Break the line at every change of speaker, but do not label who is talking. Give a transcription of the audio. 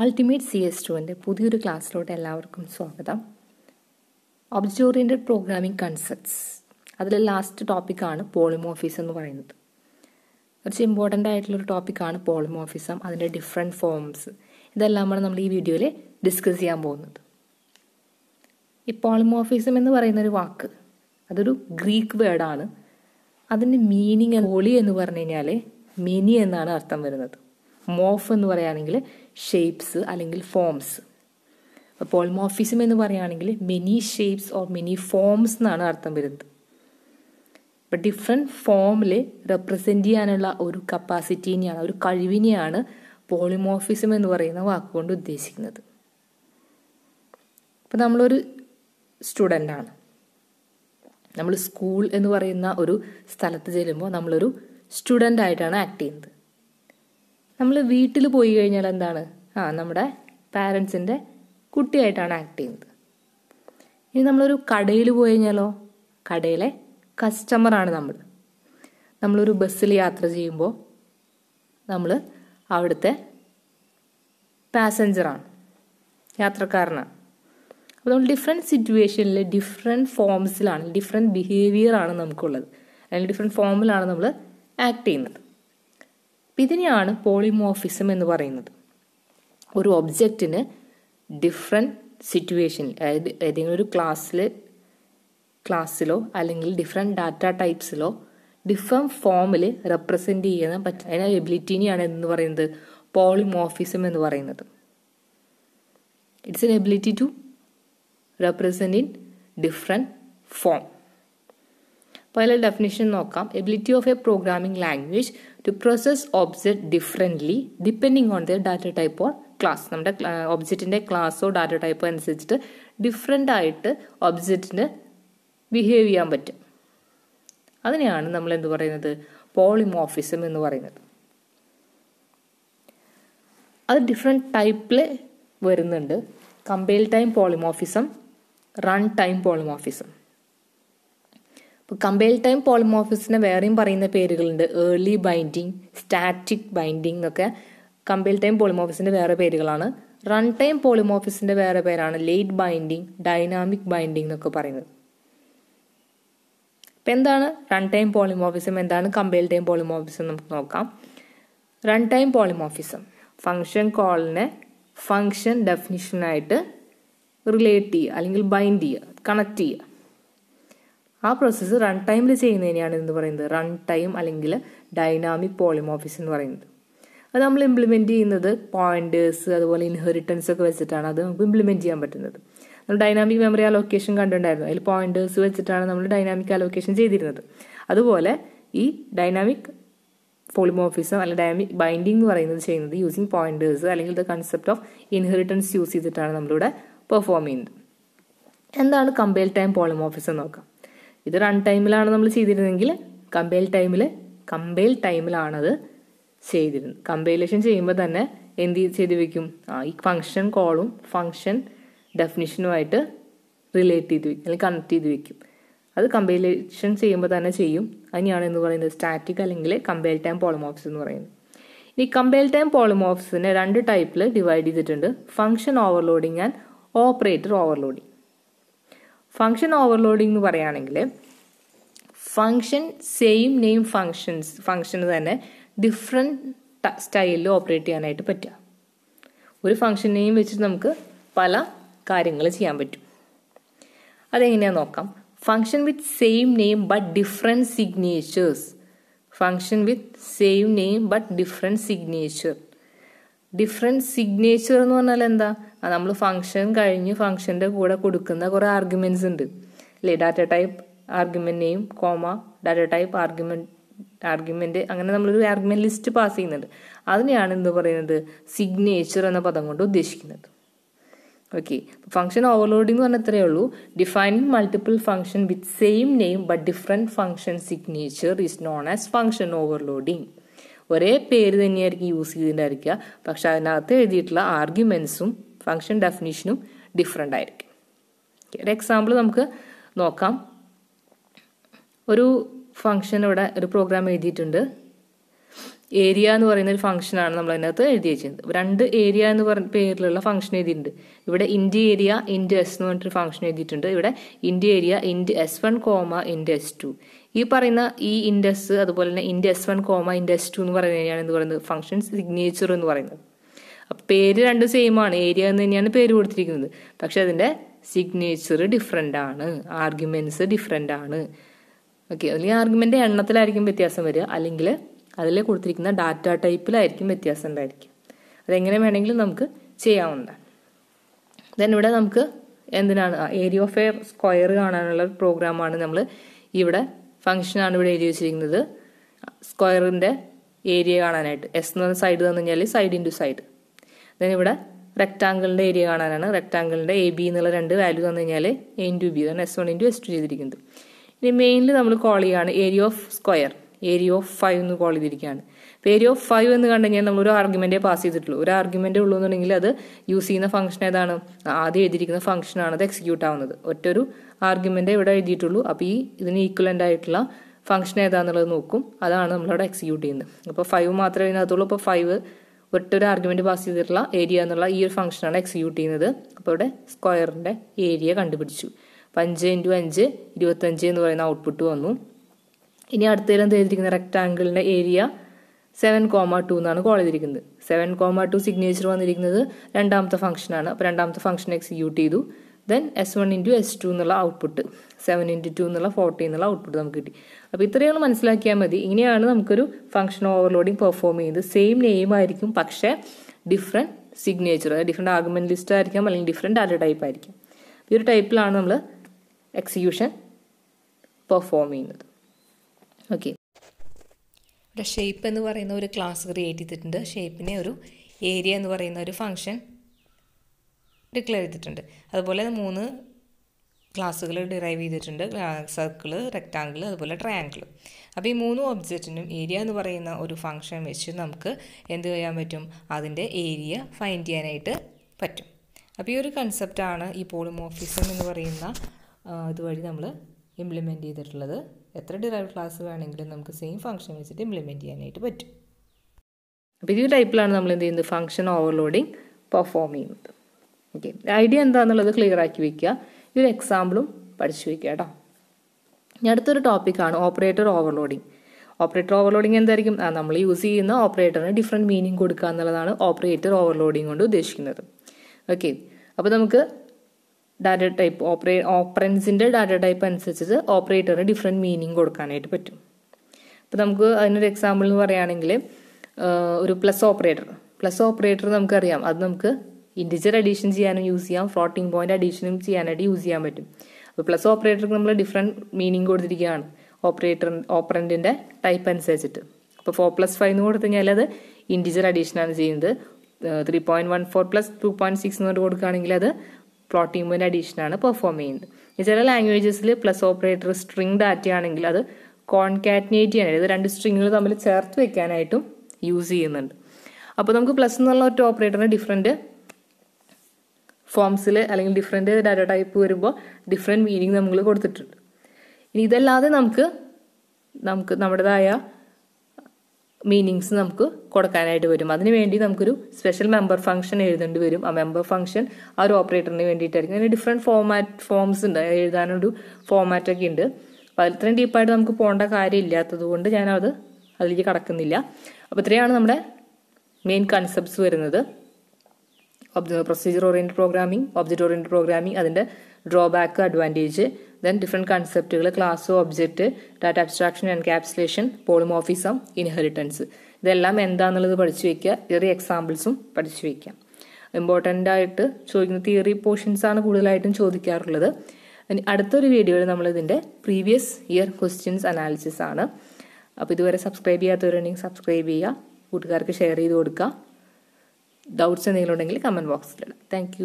Ultimate C S ടുവിന്റെ പുതിയൊരു ക്ലാസ്സിലോട്ട് എല്ലാവർക്കും സ്വാഗതം. ഒബ്ജക്റ്റ് ഓറിയന്റഡ് പ്രോഗ്രാമിംഗ് കൺസെപ്റ്റ്സ് അതിലെ ലാസ്റ്റ് ടോപ്പിക്കാണ് പോളിമോഫീസ് എന്ന് പറയുന്നത്. കുറച്ച് ഇമ്പോർട്ടന്റ് ആയിട്ടുള്ളൊരു ടോപ്പിക്കാണ് പോളിമോഫിസം അതിന്റെ ഡിഫറെന്റ് ഫോംസ് ഇതെല്ലാമാണ് നമ്മൾ ഈ വീഡിയോയിൽ ഡിസ്കസ് ചെയ്യാൻ പോകുന്നത്. ഈ പോളിമോഫിസം എന്ന് പറയുന്നൊരു വാക്ക് അതൊരു ഗ്രീക്ക് വേർഡാണ് അതിന്റെ മീനിങ് പോളി എന്ന് പറഞ്ഞു കഴിഞ്ഞാൽ മെനി എന്നാണ് അർത്ഥം വരുന്നത്. മോഫ് എന്ന് പറയുകയാണെങ്കിൽ ഷേപ്സ് അല്ലെങ്കിൽ ഫോംസ് അപ്പോൾ പോളിമോഫിസം എന്ന് പറയുകയാണെങ്കിൽ many shapes or many forms എന്നാണ് അർത്ഥം വരുന്നത്. ഇപ്പം ഡിഫറെന്റ് ഫോമിൽ റെപ്രസെന്റ് ചെയ്യാനുള്ള ഒരു കപ്പാസിറ്റീനെയാണ് ഒരു കഴിവിനെയാണ് പോളിമോഫിസം എന്ന് പറയുന്ന വാക്കുകൊണ്ട് ഉദ്ദേശിക്കുന്നത്. ഇപ്പം നമ്മളൊരു സ്റ്റുഡന്റാണ് നമ്മൾ സ്കൂൾ എന്ന് പറയുന്ന ഒരു സ്ഥലത്ത് ചെല്ലുമ്പോൾ നമ്മളൊരു സ്റ്റുഡന്റ് ആയിട്ടാണ് ആക്ട് ചെയ്യുന്നത്. നമ്മൾ വീട്ടിൽ പോയി കഴിഞ്ഞാൽ എന്താണ്? ആ നമ്മുടെ പാരൻസിന്റെ കുട്ടിയായിട്ടാണ് ആക്ട് ചെയ്യുന്നത്. ഇനി നമ്മളൊരു കടയിൽ പോയി കഴിഞ്ഞാലോ? കടയിലെ കസ്റ്റമറാണ് നമ്മൾ നമ്മളൊരു ബസ്സിൽ യാത്ര ചെയ്യുമ്പോൾ നമ്മൾ അവിടുത്തെ പാസഞ്ചറാണ് യാത്രക്കാരനാണ്. അപ്പോൾ നമ്മൾ ഡിഫറെന്റ് സിറ്റുവേഷനിൽ ഡിഫറെന്റ് ഫോംസിലാണ് ഡിഫറെന്റ് ബിഹേവിയറാണ് നമുക്കുള്ളത്. അല്ലെങ്കിൽ ഡിഫറെന്റ് ഫോമിലാണ് നമ്മൾ ആക്ട് ചെയ്യുന്നത്. ഇതിനെയാണ് പോളിമോഫിസം എന്ന് പറയുന്നത്. ഒരു ഒബ്ജക്റ്റിന് ഡിഫറെന്റ് സിറ്റുവേഷനിൽ അതായത് ഏതെങ്കിലും ഒരു ക്ലാസ്സിൽ ക്ലാസ്സിലോ അല്ലെങ്കിൽ ഡിഫറെന്റ് ഡാറ്റ ടൈപ്സിലോ ഡിഫറെന്റ് ഫോമിൽ റെപ്രസെന്റ് ചെയ്യാൻ പറ്റും അതിന് എബിലിറ്റിനെയാണ് എന്ന് പറയുന്നത് പോളിമോഫിസം എന്ന് പറയുന്നത്. It's an ability to represent in different form അപ്പോൾ അതിലെ ഡെഫിനിഷൻ നോക്കാം. Ability of a programming language to process object differently depending on the data type or class നമ്മുടെ ഒബ്ജക്റ്റിന്റെ ക്ലാസ്സോ ഡാറ്റ ടൈപ്പോ അനുസരിച്ചിട്ട് ഡിഫറെന്റ് ആയിട്ട് ഒബ്ജക്റ്റിന് ബിഹേവ് ചെയ്യാൻ പറ്റും. അതിനെയാണ് നമ്മൾ എന്ത് പറയുന്നത്? പോളിമോഫിസം എന്ന് പറയുന്നത്. അത് ഡിഫറെന്റ് ടൈപ്പിൽ വരുന്നുണ്ട്. Compile time polymorphism run time polymorphism compile time പോളിമോഫിസിന് വേറെയും പറയുന്ന പേരുകളുണ്ട്. ഏർലി ബൈൻഡിങ് സ്റ്റാറ്റിക് ബൈൻഡിങ് എന്നൊക്കെ കമ്പൈൽ ടൈം പോളിമോർഫിസിന്റെ വേറെ പേരുകളാണ്. റൺ ടൈം പോളിമോർഫിസിന്റെ വേറെ പേരാണ് ലേറ്റ് ബൈൻഡിങ് ഡൈനാമിക് ബൈൻഡിങ് എന്നൊക്കെ പറയുന്നത്. ഇപ്പം എന്താണ് റൺ ടൈം പോളിമോഫിസം എന്താണ് കമ്പൈൽ ടൈം പോളിമോഫിസം നമുക്ക് നോക്കാം. റൺ ടൈം പോളിമോഫിസം ഫങ്ഷൻ കോളിനെ ഫങ്ഷൻ ഡെഫിനിഷനായിട്ട് റിലേറ്റ് ചെയ്യുക അല്ലെങ്കിൽ ബൈൻഡ് ചെയ്യുക കണക്ട് ചെയ്യുക. ആ പ്രോസസ്സ് റൺ ടൈമിൽ ചെയ്യുന്നതിനെയാണ് എന്ന് പറയുന്നത്? റൺ ടൈം അല്ലെങ്കിൽ ഡൈനാമിക് പോളിമോഫിസ് എന്ന് പറയുന്നത്. അത് നമ്മൾ ഇംപ്ലിമെന്റ് ചെയ്യുന്നത് പോയിന്റേഴ്സ് അതുപോലെ ഇൻഹെറിറ്റൻസ് ഒക്കെ വെച്ചിട്ടാണ് അത് നമുക്ക് ഇംപ്ലിമെന്റ് ചെയ്യാൻ പറ്റുന്നത്. നമ്മൾ ഡൈനാമിക് മെമ്മറി അലോക്കേഷൻ കണ്ടിട്ടുണ്ടായിരുന്നു. അതിൽ പോയിന്റേഴ്സ് വെച്ചിട്ടാണ് നമ്മൾ ഡൈനാമിക് അലോക്കേഷൻ ചെയ്തിരുന്നത്. അതുപോലെ ഈ ഡൈനാമിക് പോളിമോഫിസം അല്ലെങ്കിൽ ഡൈനാമിക് ബൈൻഡിങ് എന്ന് പറയുന്നത് ചെയ്യുന്നത് യൂസിങ് പോയിന്റേഴ്സ് അല്ലെങ്കിൽ the concept of inheritance use ചെയ്തിട്ടാണ് നമ്മളിവിടെ പെർഫോം ചെയ്യുന്നത്. എന്താണ് കമ്പയർ ടൈം പോളിമോഫിസം നോക്കാം. ഇത് റൺ ടൈമിലാണ് നമ്മൾ ചെയ്തിരുന്നെങ്കിൽ കമ്പൈൽ ടൈമിൽ കമ്പൈൽ ടൈമിലാണത് ചെയ്തിരുന്നത്. കമ്പൈലേഷൻ ചെയ്യുമ്പോൾ തന്നെ എന്ത് ചെയ്ത് വെക്കും? ആ ഈ ഫങ്ഷൻ കോളും ഫങ്ഷൻ ഡെഫിനിഷനുമായിട്ട് റിലേറ്റ് ചെയ്ത് വെക്കും അല്ലെങ്കിൽ കണക്ട് ചെയ്ത് വെക്കും. അത് കമ്പൈലേഷൻ ചെയ്യുമ്പോൾ തന്നെ ചെയ്യും. അതിനെയാണ് എന്ന് പറയുന്നത്? സ്റ്റാറ്റിക് അല്ലെങ്കിൽ കമ്പൈൽ ടൈം പോളിമോഫ്സ് എന്ന് പറയുന്നത്. ഈ കമ്പൈൽ ടൈം പോളിമോഫ്സിനെ രണ്ട് ടൈപ്പിൽ ഡിവൈഡ് ചെയ്തിട്ടുണ്ട്. Function overloading and operator overloading function overloading എന്ന് പറയുകയാണെങ്കിൽ ഫങ്ഷൻ സെയിം നെയിം ഫങ്ഷൻസ് ഫങ്ഷന് തന്നെ ഡിഫറെന്റ് സ്റ്റൈലിൽ ഓപ്പറേറ്റ് ചെയ്യാനായിട്ട് പറ്റുക. ഒരു ഫങ്ഷൻ നെയിം വെച്ചിട്ട് നമുക്ക് പല കാര്യങ്ങൾ ചെയ്യാൻ പറ്റും. അതെങ്ങനെയാണെന്ന് നോക്കാം. Function with same name but different signatures function with same name but different signature different signature എന്ന് പറഞ്ഞാൽ എന്താ? നമ്മൾ ഫംഗ്ഷൻ കഴിഞ്ഞ് ഫംഗ്ഷന്റെ കൂടെ കൊടുക്കുന്ന കുറേ ആർഗ്യുമെന്റ്സ് ഉണ്ട് അല്ലേ data type argument name comma data type argument argument അങ്ങനെ നമ്മളൊരു ആർഗ്യുമെന്റ് ലിസ്റ്റ് പാസ് ചെയ്യുന്നുണ്ട്. അതിനെയാണ് എന്ത് പറയുന്നത്? സിഗ്നേച്ചർ എന്ന പദം കൊണ്ട് ഉദ്ദേശിക്കുന്നത്. ഓക്കെ ഫംഗ്ഷൻ ഓവർലോഡിംഗ് എന്ന് പറഞ്ഞാൽ ഇത്രയേ ഉള്ളൂ. Defining multiple function with same name but different function signature is known as function overloading ഒരേ പേര് തന്നെയായിരിക്കും യൂസ് ചെയ്തിട്ടുണ്ടായിരിക്കുക പക്ഷെ അതിനകത്ത് എഴുതിയിട്ടുള്ള ആർഗ്യുമെൻസും ഫംഗ്ഷൻ ഡെഫിനേഷനും ഡിഫറെന്റ് ആയിരിക്കും. ഒരു എക്സാമ്പിൾ നമുക്ക് നോക്കാം. ഒരു ഫംഗ്ഷൻ ഇവിടെ ഒരു പ്രോഗ്രാം എഴുതിയിട്ടുണ്ട്. ഏരിയ എന്ന് പറയുന്ന ഒരു ഫംഗ്ഷനാണ് നമ്മൾ അതിനകത്ത് എഴുതി വെച്ചിരുന്നത്. രണ്ട് ഏരിയ എന്ന് പറഞ്ഞ പേരിലുള്ള ഫംഗ്ഷൻ എഴുതിയിട്ടുണ്ട്. ഇവിടെ ഇൻഡ് ഏരിയ ഇൻഡ് എസ് എന്ന് പറഞ്ഞിട്ടൊരു ഫംഗ്ഷൻ എഴുതിയിട്ടുണ്ട്. ഇവിടെ int area int S one comma int S two ഈ പറയുന്ന ഈ ഇൻഡസ് അതുപോലെ തന്നെ int S one comma int S two എന്ന് പറയുന്നതിനാണ് എന്ത് പറയുന്നത്? ഫംഗ്ഷൻ സിഗ്നേച്ചർ എന്ന് പറയുന്നത്. അപ്പം പേര് രണ്ടും സെയിം ആണ്. ഏരിയ എന്ന് തന്നെയാണ് പേര് കൊടുത്തിരിക്കുന്നത്. പക്ഷെ അതിന്റെ സിഗ്നേച്ചർ ഡിഫറെന്റ് ആണ്. ആർഗ്യുമെന്റ്സ് ഡിഫറെന്റ് ആണ്. ഓക്കെ അല്ലെങ്കിൽ ആർഗ്യുമെന്റ് എണ്ണത്തിലായിരിക്കും വ്യത്യാസം വരിക. അല്ലെങ്കിൽ അതിൽ കൊടുത്തിരിക്കുന്ന ഡാറ്റ ടൈപ്പിലായിരിക്കും വ്യത്യാസം ഉണ്ടായിരിക്കും അതെങ്ങനെ വേണമെങ്കിലും നമുക്ക് ചെയ്യാവുന്നതാണ്. ദെൻ ഇവിടെ നമുക്ക് എന്തിനാണ്? ഏരിയ ഓഫ് എ സ്ക്വയർ കാണാനുള്ള പ്രോഗ്രാമാണ് നമ്മൾ ഇവിടെ ഫംഗ്ഷനാണ് ഇവിടെ എഴുതി വെച്ചിരിക്കുന്നത്. സ്ക്വയറിന്റെ ഏരിയ കാണാനായിട്ട്. എസ് എന്ന് പറഞ്ഞ സൈഡ് തന്നു കഴിഞ്ഞാൽ സൈഡ് ഇന്റു സൈഡ് ദെൻ ഇവിടെ റെക്ടാങ്കിളിന്റെ ഏരിയ കാണാനാണ്. റെക്ടാങ്കിളിന്റെ എ ബി എന്നുള്ള രണ്ട് വാല്യൂ തന്നു കഴിഞ്ഞാൽ എ ഇന്റു ബി അതാണ് S one into S two ചെയ്തിരിക്കുന്നത്. ഇനി മെയിൻലി നമ്മൾ കോൾ ചെയ്യുകയാണ് area of square area of five എന്ന് കോൾ ചെയ്തിരിക്കുകയാണ്. അപ്പോൾ ഏരിയ ഓഫ് ഫൈവ് എന്ന് കണ്ടു കഴിഞ്ഞാൽ നമ്മൾ ഒരു ആർഗ്യുമെന്റേ പാസ് ചെയ്തിട്ടുള്ളൂ. ഒരു ആർഗ്യുമെന്റ് ഉള്ളൂ എന്നുണ്ടെങ്കിൽ അത് യൂസ് ചെയ്യുന്ന ഫംഗ്ഷൻ ഏതാണ്? ആദ്യം എഴുതിയിരിക്കുന്ന ഫംഗ്ഷനാണ് അത് എക്സിക്യൂട്ട് ആവുന്നത്. ഒറ്റൊരു ആർഗ്യുമെന്റ് ഇവിടെ എഴുതിയിട്ടുള്ളൂ. അപ്പോൾ ഈ ഇതിന് ഈക്വലന്റ് ആയിട്ടുള്ള ഫംഗ്ഷൻ ഏതാണെന്നുള്ളത് നോക്കും. അതാണ് നമ്മളവിടെ എക്സിക്യൂട്ട് ചെയ്യുന്നത്. അപ്പോൾ ഫൈവ് മാത്രമേ ഇതിനകത്തുള്ളൂ. അപ്പോൾ ഫൈവ് ഒറ്റൊരു ആർഗ്യുമെന്റ് പാസ് ചെയ്തിട്ടുള്ള ഏരിയ എന്നുള്ള ഈ ഒരു ഫംഗ്ഷനാണ് എക്സിക്യൂട്ട് ചെയ്യുന്നത്. അപ്പോൾ ഇവിടെ സ്ക്വയറിന്റെ ഏരിയ കണ്ടുപിടിച്ചു. അപ്പം അഞ്ച് ഇന്റു അഞ്ച് ഇരുപത്തഞ്ച് എന്ന് പറയുന്ന ഔട്ട്പുട്ട് വന്നു. ഇനി അടുത്തതിലും ചെയ്തിരിക്കുന്ന റെക്ടാങ്കിളിന്റെ ഏരിയ സെവൻ കോമ ടു എന്നാണ് കോൾ ചെയ്തിരിക്കുന്നത്. സെവൻ കോമ ടു സിഗ്നേച്ചർ വന്നിരിക്കുന്നത് രണ്ടാമത്തെ ഫംഗ്ഷനാണ് അപ്പോൾ രണ്ടാമത്തെ ഫംഗ്ഷൻ എക്സിക്യൂട്ട് ചെയ്തു. Then S one into S two എന്നുള്ള ഔട്ട്പുട്ട് സെവൻ ഇന്റു ടു എന്നുള്ള ഫോർട്ടി എന്നുള്ള ഔട്ട്പുട്ട് നമുക്ക് കിട്ടി. അപ്പോൾ ഇത്രയാണ് മനസ്സിലാക്കിയാൽ മതി. ഇങ്ങനെയാണ് നമുക്കൊരു ഫംഗ്ഷൻ ഓവർലോഡിങ് പെർഫോം ചെയ്യുന്നത് സെയിം നെയിം ആയിരിക്കും പക്ഷേ ഡിഫറെന്റ് സിഗ്നേച്ചർ അതായത് ഡിഫറെന്റ് ആർഗ്യുമെന്റ് ലിസ്റ്റ് ആയിരിക്കാം അല്ലെങ്കിൽ ഡിഫറെന്റ് ഡാറ്റ ടൈപ്പ് ആയിരിക്കും. ഈ ഒരു ടൈപ്പിലാണ് നമ്മൾ എക്സിക്യൂഷൻ പെർഫോം ചെയ്യുന്നത്. ഓക്കെ ഇവിടെ ഷേപ്പ് എന്ന് പറയുന്ന ഒരു ക്ലാസ് ക്രിയേറ്റ് ചെയ്തിട്ടുണ്ട്. ഷേപ്പിനെ ഒരു ഏരിയ എന്ന് പറയുന്ന ഒരു ഫംഗ്ഷൻ ഡിക്ലെയർ ചെയ്തിട്ടുണ്ട്. അതുപോലെ മൂന്ന് ക്ലാസ്സുകൾ ഡിറൈവ് ചെയ്തിട്ടുണ്ട്. സർക്കിൾ റെക്റ്റാങ്കിൾ അതുപോലെ ട്രയാങ്കിൾ അപ്പോൾ ഈ മൂന്ന് ഒബ്ജക്റ്റിനും ഏരിയ എന്ന് പറയുന്ന ഒരു ഫംഗ്ഷൻ വെച്ച് നമുക്ക് എന്ത് ചെയ്യാൻ പറ്റും? അതിന്റെ ഏരിയ ഫൈൻഡ് ചെയ്യാനായിട്ട് പറ്റും. അപ്പോൾ ഈ ഒരു കൺസെപ്റ്റാണ് ഈ പോളിമോഫിസം എന്ന് പറയുന്ന ഇതുവഴി നമ്മൾ ഇംപ്ലിമെന്റ് ചെയ്തിട്ടുള്ളത്. എത്ര ഡിറൈവ് ക്ലാസ് വേണമെങ്കിലും നമുക്ക് സെയിം ഫംഗ്ഷൻ വെച്ചിട്ട് ഇംപ്ലിമെന്റ് ചെയ്യാനായിട്ട് പറ്റും. അപ്പോൾ ഈ ടൈപ്പിലാണ് നമ്മൾ എന്ത് ചെയ്യുന്നത്? ഫംഗ്ഷൻ ഓവർലോഡിങ് പെർഫോം ചെയ്യുന്നത്. ഓക്കെ ഐഡിയ എന്താണെന്നുള്ളത് ക്ലിയർ ആക്കി വെക്കുക. ഈ ഒരു എക്സാമ്പിളും പഠിച്ചു വെക്കുക കേട്ടോ. ഇനി അടുത്തൊരു ടോപ്പിക്കാണ് ഓപ്പറേറ്റർ ഓവർലോഡിങ് ഓപ്പറേറ്റർ ഓവർലോഡിങ് എന്തായിരിക്കും? ആ നമ്മൾ യൂസ് ചെയ്യുന്ന ഓപ്പറേറ്ററിന് ഡിഫറെന്റ് മീനിങ് കൊടുക്കുക എന്നുള്ളതാണ് ഓപ്പറേറ്റർ ഓവർലോഡിങ് കൊണ്ട് ഉദ്ദേശിക്കുന്നത്. ഓക്കെ അപ്പോൾ നമുക്ക് ഡാറ്റ ടൈപ്പ് ഓപ്പറേ ഓപ്പറൻസിന്റെ ഡാറ്റ ടൈപ്പ് അനുസരിച്ച് ഓപ്പറേറ്ററിന് ഡിഫറെന്റ് മീനിങ് കൊടുക്കാനായിട്ട് പറ്റും. അപ്പോൾ നമുക്ക് അതിനൊരു എക്സാമ്പിൾ എന്ന് പറയുകയാണെങ്കിൽ ഒരു പ്ലസ് ഓപ്പറേറ്റർ പ്ലസ് ഓപ്പറേറ്റർ നമുക്കറിയാം. അത് നമുക്ക് ഇന്റിജർ അഡീഷൻ ചെയ്യാനും യൂസ് ചെയ്യാം ഫ്ലോട്ടിംഗ് പോയിന്റ് അഡീഷനും ചെയ്യാനായിട്ട് യൂസ് ചെയ്യാൻ പറ്റും. അപ്പോൾ പ്ലസ് ഓപ്പറേറ്റർക്ക് നമ്മൾ ഡിഫറെന്റ് മീനിങ് കൊടുത്തിരിക്കുകയാണ്. ഓപ്പറേറ്റർ ഓപ്പറന്റിന്റെ ടൈപ്പ് അനുസരിച്ചിട്ട്. അപ്പോൾ ഫോർ പ്ലസ് ഫൈവ് എന്ന് കൊടുത്തു കഴിഞ്ഞാൽ അത് ഇന്റിജർ അഡീഷനാണ് ചെയ്യുന്നത്. Three point one four plus two point six എന്ന് പറഞ്ഞിട്ട് കൊടുക്കുകയാണെങ്കിൽ അത് ഫ്ലോട്ടിംഗ് പോയിന്റ് അഡീഷനാണ് പെർഫോം ചെയ്യുന്നത്. ചില ലാംഗ്വേജസിൽ പ്ലസ് ഓപ്പറേറ്റർ സ്ട്രിങ് ഡാറ്റ ആണെങ്കിൽ അത് കോൺകാറ്റിനേറ്റ് ചെയ്യാനായിട്ട് രണ്ട് സ്ട്രിങ്ങുകൾ തമ്മിൽ ചേർത്ത് വെക്കാനായിട്ടും യൂസ് ചെയ്യുന്നുണ്ട്. അപ്പോൾ നമുക്ക് പ്ലസ് എന്നുള്ള ഒരു ഓപ്പറേറ്ററിന് ഡിഫറെന്റ് ഫോംസിൽ അല്ലെങ്കിൽ ഡിഫറെന്റ് ഡാറ്റ ടൈപ്പ് വരുമ്പോൾ ഡിഫറെന്റ് മീനിങ് നമ്മൾ കൊടുത്തിട്ടുണ്ട്. ഇനി ഇതല്ലാതെ നമുക്ക് നമുക്ക് നമ്മുടേതായ മീനിങ്സ് നമുക്ക് കൊടുക്കാനായിട്ട് വരും. അതിനുവേണ്ടി നമുക്കൊരു സ്പെഷ്യൽ മെമ്പർ ഫംഗ്ഷൻ എഴുതേണ്ടി വരും. ആ മെമ്പർ ഫംഗ്ഷൻ ആ ഒരു ഓപ്പറേറ്ററിന് വേണ്ടിയിട്ടായിരിക്കും. അതിന് ഡിഫറെന്റ് ഫോമാറ്റ് ഫോംസ് ഉണ്ട്. എഴുതാനൊരു ഫോമാറ്റൊക്കെ ഉണ്ട്. അപ്പോൾ ഇത്രയും ഡീപ്പായിട്ട് നമുക്ക് പോകേണ്ട കാര്യമില്ലാത്തത് കൊണ്ട് ഞാനത് അതിലേക്ക് കടക്കുന്നില്ല. അപ്പോൾ ഇത്രയാണ് നമ്മുടെ മെയിൻ കൺസെപ്റ്റ്സ് വരുന്നത്. Procedure oriented programming object oriented programming അതിന്റെ drawback advantage then different കൺസെപ്റ്റുകൾ class object data abstraction and encapsulation polymorphism inheritance ഇതെല്ലാം എന്താണെന്നുള്ളത് പഠിച്ചു വയ്ക്കുക ചെറിയ എക്സാമ്പിൾസും പഠിച്ചു വയ്ക്കാം ഇമ്പോർട്ടന്റ് ആയിട്ട് ചോദിക്കുന്ന തിയറി പോർഷൻസ് ആണ് കൂടുതലായിട്ടും ചോദിക്കാറുള്ളത്. അടുത്തൊരു വീഡിയോയിൽ നമ്മൾ ഇതിന്റെ പ്രീവിയസ് ഇയർ ക്വസ്റ്റ്യൻസ് അനാലിസിസ് ആണ്. അപ്പോൾ ഇതുവരെ സബ്സ്ക്രൈബ് ചെയ്യാത്തവരുണ്ടെങ്കിൽ സബ്സ്ക്രൈബ് ചെയ്യുക കൂട്ടുകാർക്ക് ഷെയർ ചെയ്ത് കൊടുക്കുക. ഡൗട്ട്സ് എന്തെങ്കിലും ഉണ്ടെങ്കിൽ കമന്റ് ബോക്സിലിടാം താങ്ക്